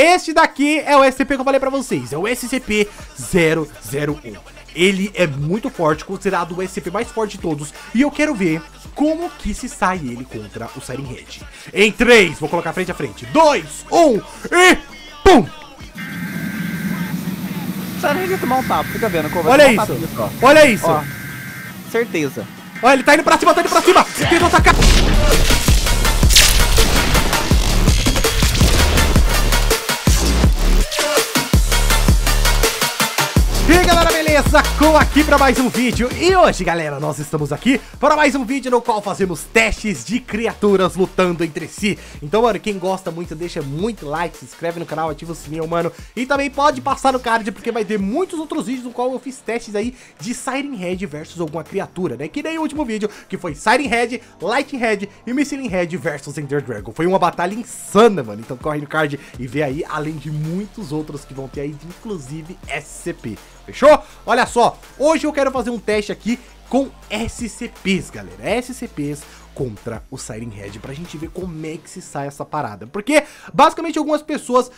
Este daqui é o SCP que eu falei pra vocês, é o SCP-001. Ele é muito forte, considerado o SCP mais forte de todos, e eu quero ver como que se sai ele contra o Siren Head. Em 3, vou colocar frente a frente, 2, 1 e pum! Siren Head ia tomar um tapa, fica vendo. como vai Olha isso, só. olha isso. Ó, certeza. Olha, ele tá indo pra cima, tá indo pra cima. Tentou atacar. Com aqui para mais um vídeo. E hoje galera, nós estamos aqui para mais um vídeo no qual fazemos testes de criaturas lutando entre si. Então mano, quem gosta muito deixa muito like, se inscreve no canal, ativa o sininho mano. E também pode passar no card porque vai ter muitos outros vídeos no qual eu fiz testes aí de Siren Head versus alguma criatura né? Que nem o último vídeo que foi Siren Head, Light Head e Missile Head versus Ender Dragon. Foi uma batalha insana mano, então corre no card e vê aí além de muitos outros que vão ter aí, inclusive SCP Fechou? Olha só, hoje eu quero fazer um teste aqui com SCPs, galera. SCPs contra o Siren Head, pra gente ver como é que se sai essa parada. Porque, basicamente, algumas pessoas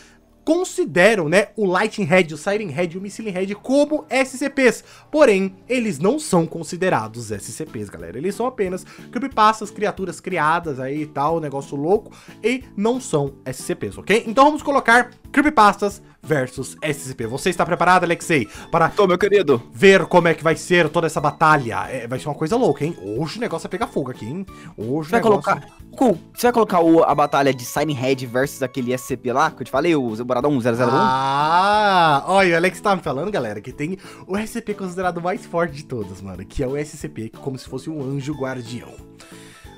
consideram, né, o Lightning Head, o Siren Head e o Missile Head como SCPs. Porém, eles não são considerados SCPs, galera. Eles são apenas creepypastas, criaturas criadas aí e tal, negócio louco, e não são SCPs, ok? Então vamos colocar creepypastas versus SCP. Você está preparado, Alexei, para Tô, meu querido. ver como é que vai ser toda essa batalha? É, vai ser uma coisa louca, hein? Hoje o negócio vai pegar fogo aqui, hein? Hoje Você vai o negócio... colocar. Cool. Você vai colocar o- a batalha de Siren Head versus aquele SCP lá que eu te falei, o Zeburadão 001? Ah, olha, o Alex tá me falando, galera, que tem o SCP considerado mais forte de todos, mano, que é o SCP, como se fosse um anjo guardião.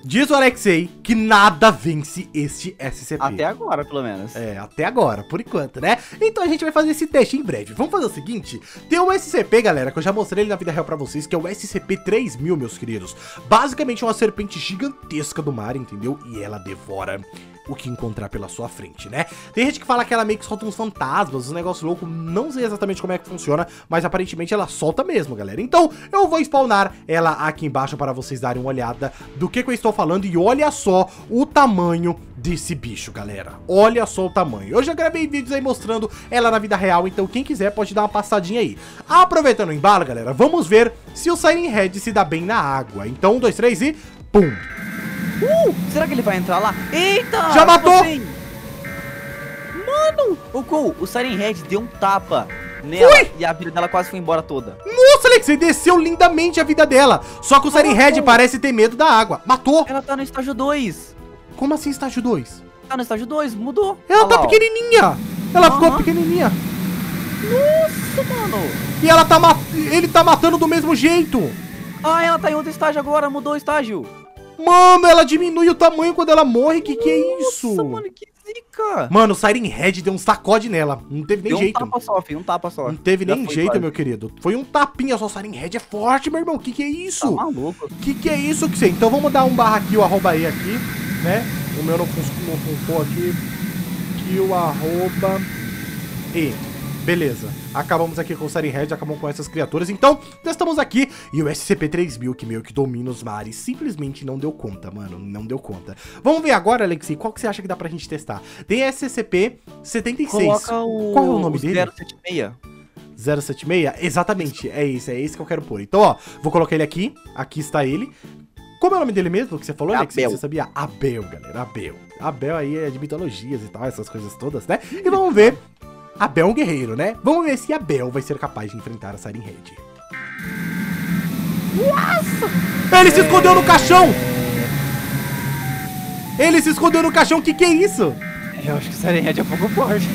Diz o Alexei que nada vence este SCP. Até agora, pelo menos. É, até agora, por enquanto, né? Então a gente vai fazer esse teste em breve. Vamos fazer o seguinte: tem um SCP, galera, que eu já mostrei ele na vida real pra vocês, que é o SCP-3000, meus queridos. Basicamente é uma serpente gigantesca do mar, entendeu? E ela devora o que encontrar pela sua frente, né? Tem gente que fala que ela meio que solta uns fantasmas, uns negócios loucos, não sei exatamente como é que funciona, mas aparentemente ela solta mesmo, galera. Então, eu vou spawnar ela aqui embaixo para vocês darem uma olhada do que, que eu estou falando e olha só o tamanho desse bicho, galera. Olha só o tamanho. Eu já gravei vídeos aí mostrando ela na vida real, então quem quiser pode dar uma passadinha aí. Aproveitando o embalo, galera, vamos ver se o Siren Head se dá bem na água. Então, um, dois, três e... Pum! Uh, será que ele vai entrar lá? Eita! Já matou! Mano! O Cool, o Siren Head deu um tapa nela Ui! e a vida dela quase foi embora toda. Nossa, Alex, você desceu lindamente a vida dela. Só que o Siren Head parece ter medo da água. Matou! Ela tá no estágio 2. Como assim estágio 2? Tá no estágio 2, mudou. Ela Olha tá lá, pequenininha. Ela ficou Aham. pequenininha. Nossa, mano. E ela tá ele tá matando do mesmo jeito. Ah, ela tá em outro estágio agora, mudou o estágio. Mano, ela diminui o tamanho quando ela morre. Que que é isso? Nossa, mano, que zica. Mano, o Siren Head deu um sacode nela. Não teve nem Deu um jeito. tapa só, filho, um tapa só. Não teve Já nem foi jeito, quase. meu querido. Foi um tapinha só. O Siren Head é forte, meu irmão. Que que é Tá isso? maluco. Que que é isso que você? Então vamos dar um barra aqui, o arroba E aqui, né? O meu não funcionou aqui. Aqui o arroba E. Beleza. Acabamos aqui com o Siren Head, acabamos com essas criaturas. Então, estamos aqui. E o SCP-3000, que meio que domina os mares, simplesmente não deu conta, mano. Não deu conta. Vamos ver agora, Alexei, qual que você acha que dá pra gente testar? Tem SCP-76. Coloca o... Qual é o nome dele? 076. 076? Exatamente, é esse, é esse que eu quero pôr. Então, ó, vou colocar ele aqui. Aqui está ele. Como é o nome dele mesmo que você falou, Alex? Abel. Você sabia? Abel, galera, Abel. Abel aí é de mitologias e tal, essas coisas todas, né? E vamos ver. Abel é um guerreiro, né? Vamos ver se Abel vai ser capaz de enfrentar a Siren Head. Nossa! Ele se escondeu no caixão! Ele se escondeu no caixão, que que é isso? Eu acho que o Siren Head é um pouco forte.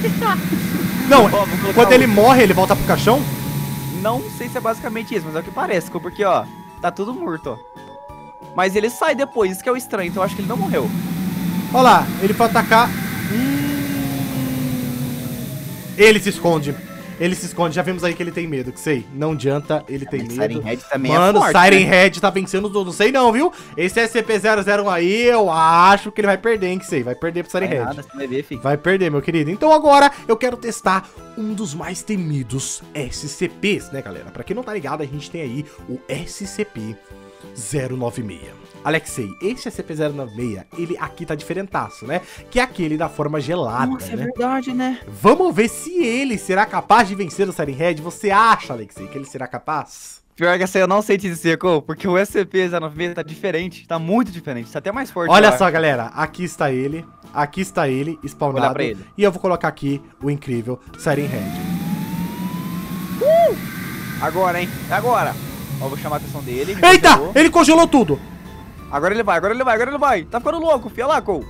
Não, colocar quando ele morre, ele volta pro caixão? Não sei se é basicamente isso, mas é o que parece, porque, ó, tá tudo morto, ó. Mas ele sai depois, isso que é o estranho, então eu acho que ele não morreu. Olha lá, ele foi atacar. Ele se esconde. Ele se esconde. Já vimos aí que ele tem medo, que sei. Não adianta, ele tem Mas medo. Siren Head também Mano, é forte, Siren né? Head tá vencendo os Não sei não, viu? Esse SCP-001 aí, eu acho que ele vai perder, hein, que sei. Vai perder pro Siren Vai Head. nada, vai ver. Vai perder, meu querido. Então agora eu quero testar um dos mais temidos SCPs, né, galera? Pra quem não tá ligado, a gente tem aí o SCP-096. Alexei, esse SCP-096, ele aqui tá diferentaço, né? Que é aquele da forma gelada, Nossa, é né? verdade, né? Vamos ver se ele será capaz de vencer o Siren Head. Você acha, Alexei, que ele será capaz? Pior que essa eu não sei te dizer, Cole, porque o SCP-096 tá diferente, tá muito diferente, tá até mais forte. Olha só, galera, aqui está ele, aqui está ele, spawnado. pra ele. E eu vou colocar aqui o incrível Siren Head. Agora, hein? É agora. Ó, eu vou chamar a atenção dele. Eita, congelou. ele congelou tudo. Agora ele vai, agora ele vai, agora ele vai. Tá ficando louco, fia lá, Cole.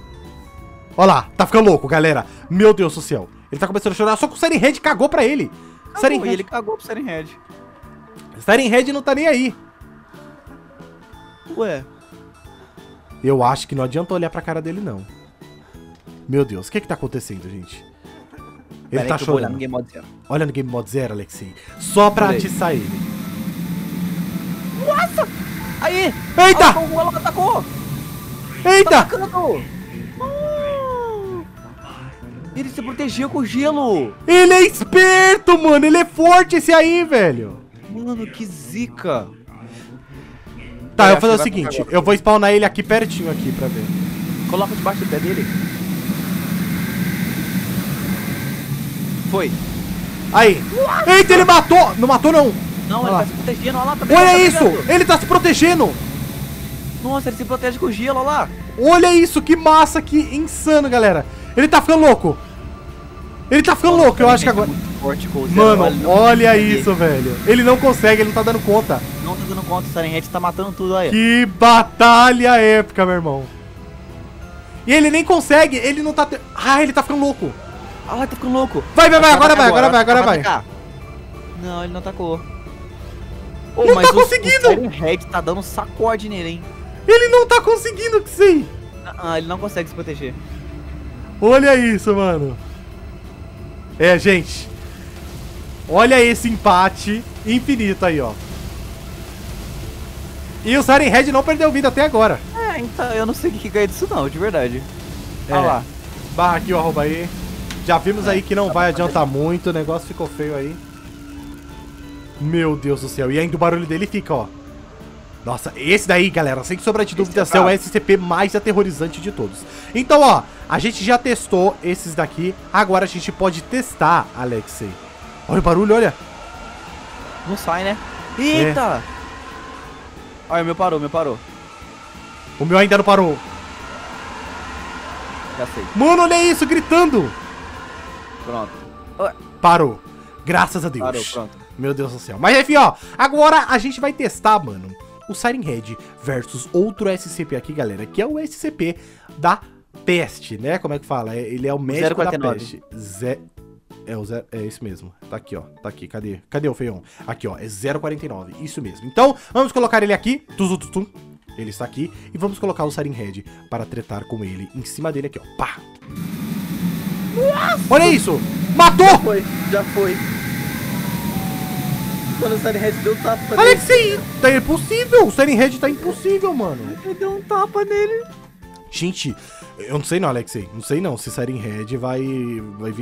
Olha lá, tá ficando louco, galera. Meu Deus do céu. Ele tá começando a chorar, só que o Siren Head cagou pra ele. Siren Cagou, e Head, ele cagou pro Siren Head. Siren Head não tá nem aí. Ué. Eu acho que não adianta olhar pra cara dele, não. Meu Deus, o que que tá acontecendo, gente? Ele Pera tá chorando. no Game Mode Zero. Olha no Game Mode Zero, Alexei. Só pra atiçar ele. Aí! Eita! Atacou, ela atacou! Tá Eita! atacando! Ah! Ele se protegeu com o gelo! Ele é esperto, mano. Ele é forte esse aí, velho. Mano, que zica! Tá, É, eu vou fazer o seguinte. Eu vou spawnar ele aqui pertinho aqui pra ver. Coloca debaixo do pé dele. Foi. Aí. Eita, ele matou. Não matou, não. Não, Olha ele lá. tá se protegendo, olha lá, tá vendo? Olha Tá isso. pegando. Ele tá se protegendo. Nossa, ele se protege com gelo, olha lá. Olha isso. Que massa. Que insano, galera. Ele tá ficando louco. Ele tá ficando louco. Eu acho que agora... Forte, Cole, Zero, Mano, ele olha isso, velho. Ele não consegue. Ele não tá dando conta. Não tá dando conta, o Siren Head tá matando tudo aí. Que batalha épica, meu irmão. E ele nem consegue. Ele não tá... te- Ah, ele tá ficando louco. Ah, tá ficando louco. Vai, vai, vai. Agora vai, agora vai, acho que agora vai. Não, ele não atacou. Ô, Não tá o- conseguindo. O Head tá dando sacode nele, hein? Ele não tá conseguindo, que sei. Ah, ele não consegue se proteger. Olha isso, mano. É, gente. Olha esse empate infinito aí, ó. E o Siren Head não perdeu vida até agora. É, então eu não sei o que, ganha disso não, de verdade. É. Olha lá. Barra aqui o arroba aí. Já vimos É, aí que não tá vai bom, tá adiantar muito, o negócio ficou feio aí. Meu Deus do céu. E ainda o barulho dele fica, ó. Nossa, esse daí, galera, sem sombra de dúvida, é é o. SCP mais aterrorizante de todos. Então, ó, a gente já testou esses daqui, agora a gente pode testar, Alexei. Olha o barulho, olha. Não sai, né? É. Eita! Olha, o meu parou, o meu parou. O meu ainda não parou. Já sei. Mano, olha isso, gritando. Pronto. Parou. Graças a Deus. Parou, pronto. Meu Deus do céu. Mas enfim, ó. Agora a gente vai testar, mano, o Siren Head versus outro SCP aqui, galera. Que é o SCP da peste, né? Como é que fala? É- Ele é o médico da 049. peste. Zé... É, o zero... é isso mesmo. Tá aqui, ó. Tá aqui. Cadê? Cadê o feião? Aqui, ó. É 049. Isso mesmo. Então, vamos colocar ele aqui. Tuzu, tuzu, tum. Ele está aqui. E vamos colocar o Siren Head para tretar com ele em cima dele aqui, ó. Pá! Olha isso! Matou! Foi, já foi. Quando o Siren Head deu um tapa Alexei, tá impossível. O Siren Head tá impossível, mano. Ele deu um tapa nele. Gente, eu não sei não, Alexei. Não sei não se Siren Head vai, vai,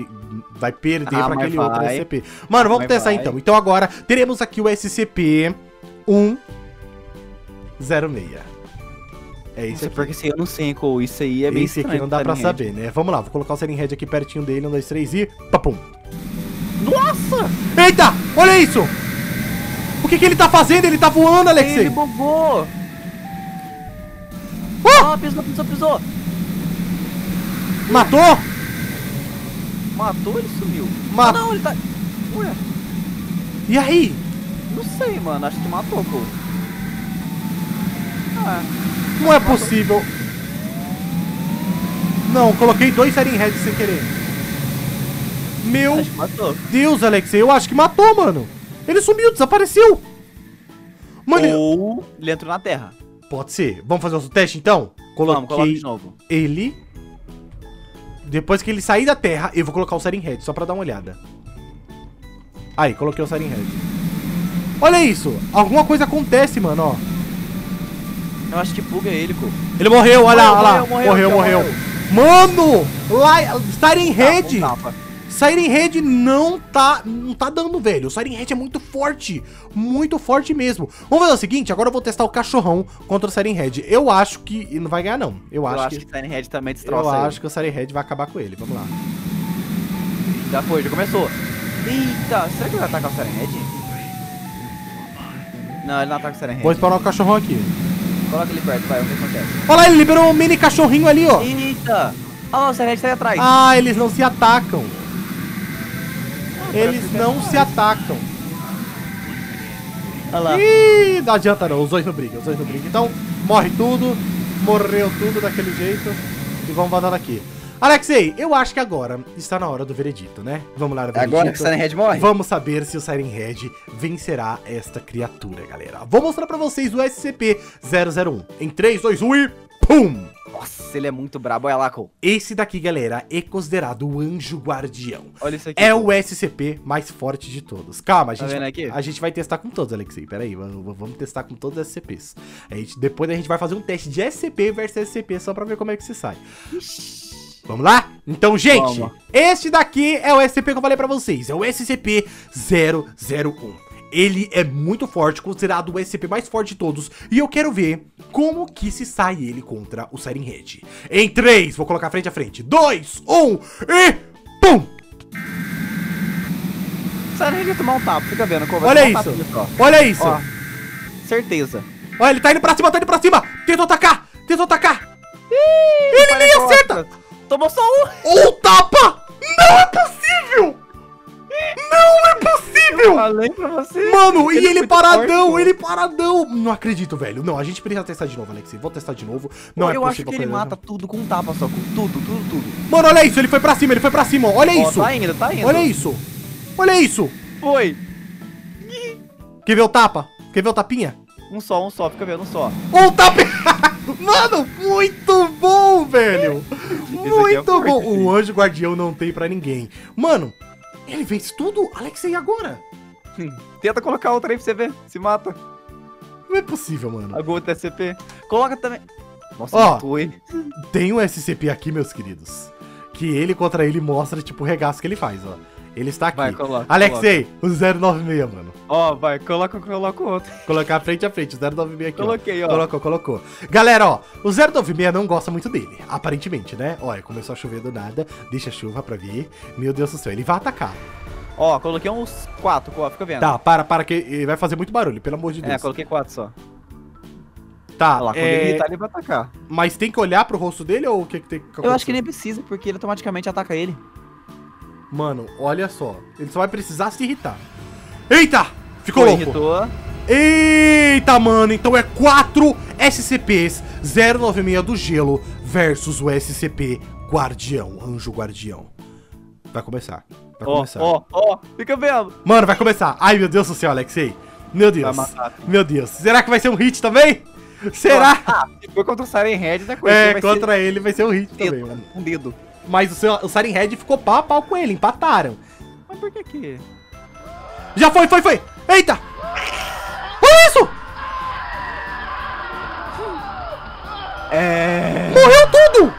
vai perder Ah, pra aquele outro vai. SCP. Mano, vamos Mas testar vai. então. Então agora teremos aqui o SCP 106. É Nossa, aqui. porque esse eu não sei, Cole. Isso aí é meio esse aqui não dá pra saber, né? Vamos lá, vou colocar o Siren Head aqui pertinho dele. Um, dois, três e... Papum. Nossa! Eita! Olha isso! O que que ele tá fazendo? Ele tá voando, Alexei! Ele bugou! Ah! Ah, pisou, pisou, pisou! Matou? Matou ele sumiu. Ma- Ah, não, ele tá. Ué, E aí? não sei, mano. Acho que matou, Cole. Ah, Não é possível. Não, coloquei dois Siren Heads sem querer. Meu matou. Deus, Alexei, eu acho que matou, mano. Ele sumiu, desapareceu. Mano, Ou ele entrou na terra. pode ser. Vamos fazer o teste então? Vamos, coloca Coloquei de novo. ele. Depois que ele sair da terra, eu vou colocar o Siren Head, só pra dar uma olhada. Aí, coloquei o Siren Head. Olha isso! Alguma coisa acontece, mano, ó. Eu acho que buga ele, Cole. Ele morreu, olha lá, olha lá. morreu, Morreu, morreu. morreu, Mano! Lá, Siren Head! Tá, um tapa. Siren Head não tá, não tá dando, velho. O Siren Head é muito forte. Muito forte mesmo. Vamos fazer o seguinte, agora eu vou testar o cachorrão contra o Siren Head. Eu acho que não vai ganhar, não. Eu, Eu acho, acho que... que o Siren Head também Eu destroça ele. acho que o Siren Head vai acabar com ele. Vamos lá. Já foi, já começou. Eita, será que ele vai atacar o Siren Head? Não, ele não ataca o Siren Vou Head. esperar o cachorrão aqui. Coloca ele perto, vai, o que acontece. Olha lá, ele liberou um mini cachorrinho ali, ó. Eita! Olha lá, o Siren Head tá aí atrás. Ah, eles não se atacam. Eles não se atacam. Olha lá. Ih, não adianta não, os dois não brigam, os dois não brigam. Então, morre tudo, morreu tudo daquele jeito. E vamos mandando aqui. Alexei, eu acho que agora está na hora do veredito, né? Vamos lá, É agora que o Siren Head morre? Vamos saber se o Siren Head vencerá esta criatura, galera. Vou mostrar pra vocês o SCP-001. Em 3, 2, 1 e... PUM! Nossa, ele é muito brabo. Olha lá, Cole. Esse daqui, galera, é considerado o anjo guardião. Olha isso aqui. É Cole. o SCP mais forte de todos. Calma, a Tá gente, aqui? a gente vai testar com todos, Alexei. Pera aí, vamos testar com todos os SCPs. A gente, depois a gente vai fazer um teste de SCP versus SCP só pra ver como é que se sai. Vamos lá? Então, gente, Vamos. este daqui é o SCP que eu falei pra vocês. É o SCP-001. Ele é muito forte, considerado o SCP mais forte de todos. E eu quero ver como que se sai ele contra o Siren Head. Em 3, vou colocar frente a frente. 2, 1 e... PUM! O Siren Head vai tomar um tapa, fica vendo. Vai Olha um isso. ó. Olha isso. Ó, certeza. Olha, ele tá indo pra cima, tá indo pra cima. Tentou atacar, tentou atacar. Ele Ele nem acerta. Tomou só um. Ou tapa. Não é possível. Não é possível. Falei pra você. Mano, e Ele é ele paradão, forte, ele paradão. Não acredito, velho. Não, a gente precisa testar de novo, Alexei. Vou testar de novo. Não é eu acho possível que ele mata tudo com um tapa só, com tudo, tudo, tudo. Mano, olha isso, ele foi pra cima, ele foi pra cima. Olha Ó, isso. tá indo, tá indo. Olha isso. Olha isso. Foi. Quer ver o tapa? Quer ver o tapinha? Um só, um só, fica vendo, um só. Um tapa. Mano, muito bom, velho. é Muito forte, bom. O anjo guardião não tem pra ninguém. Mano, ele vence tudo? Alexei, agora? Tenta colocar outra aí pra você ver. Se mata. Não é possível, mano. A Gol TCP. Coloca também. Nossa, Ó. matou ele. Tem um SCP aqui, meus queridos. Que ele contra ele mostra, tipo, o regaço que ele faz, ó. Ele está aqui. Vai, coloca, Alexei, o 096, mano. Ó, vai, coloca, coloca o outro. Colocar frente a frente, o 096 aqui, Coloquei, ó. Colocou, colocou. Galera, ó, o 096 não gosta muito dele, aparentemente, né? Olha, começou a chover do nada, deixa a chuva pra vir. Meu Deus do céu, ele vai atacar. Ó, coloquei uns quatro, ó, fica vendo. Tá, para, para, que ele vai fazer muito barulho, pelo amor de Deus. É, coloquei quatro só. Tá, Olha lá, quando é, ele irritar, ele vai atacar. mas tem que olhar pro rosto dele ou o que, que tem que Eu acho que nem precisa, porque ele automaticamente ataca ele. Mano, olha só, ele só vai precisar se irritar. Eita! Ficou Foi, louco. irritou. Eita, mano, então é 4 SCPs 096 do gelo versus o SCP Guardião, Anjo Guardião. Vai começar. Vai Ó, começar. ó, ó, fica vendo. Mano, vai começar. Ai, meu Deus do céu, Alexei. Meu Deus. Matar. Meu Deus. Será que vai ser um hit também? Será? Ah, se for contra o Siren da coisa. É, vai contra ele vai ser um hit ser também, dedo, mano. um dedo. Mas o, seu, o Siren Head ficou pau a pau com ele, empataram. Mas por que que... Já foi, foi, foi. Eita! Olha isso! É... Morreu tudo!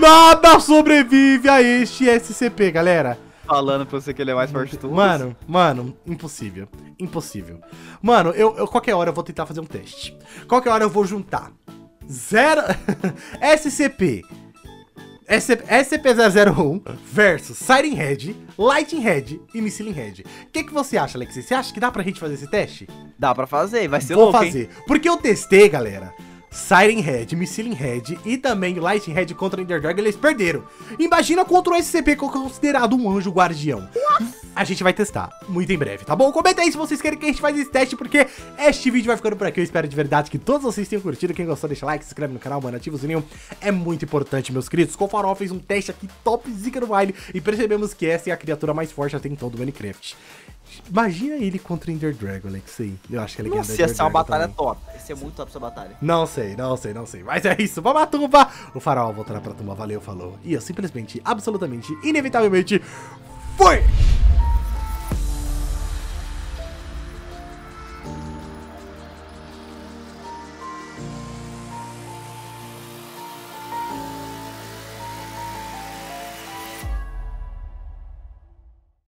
Nada sobrevive a este SCP, galera. Falando pra você que ele é mais forte de todos. Mano, mano, impossível. Impossível. Mano, eu, eu qualquer hora eu vou tentar fazer um teste. Qualquer hora eu vou juntar. Zero. SCP. SCP-001 versus Siren Head, Lighting Head e Missile Head. O que, que você acha, Alexei? Você acha que dá pra gente fazer esse teste? Dá pra fazer, vai ser Vou louco, hein? fazer. Porque eu testei, galera. Siren Head, Missile Head e também Lightning Head contra Ender Dragon, eles perderam. Imagina contra o SCP que é considerado um anjo guardião. A gente vai testar muito em breve, tá bom? Comenta aí se vocês querem que a gente faça esse teste, porque este vídeo vai ficando por aqui. Eu espero de verdade que todos vocês tenham curtido. Quem gostou, deixa like, se inscreve no canal, mano, ativa o sininho. É muito importante, meus queridos. Com o Farol fez um teste aqui top zica no baile e percebemos que essa é a criatura mais forte até então do Minecraft. Imagina ele contra o Ender Dragon, Alexei. Eu acho que ele ganha Nossa, do ia Ender ser uma batalha também. top. Ia ser muito top essa batalha. Não sei, não sei, não sei. Mas é isso. Vamos à tumba. O farol voltará pra tumba. Valeu, falou. E eu simplesmente, absolutamente, inevitavelmente, fui!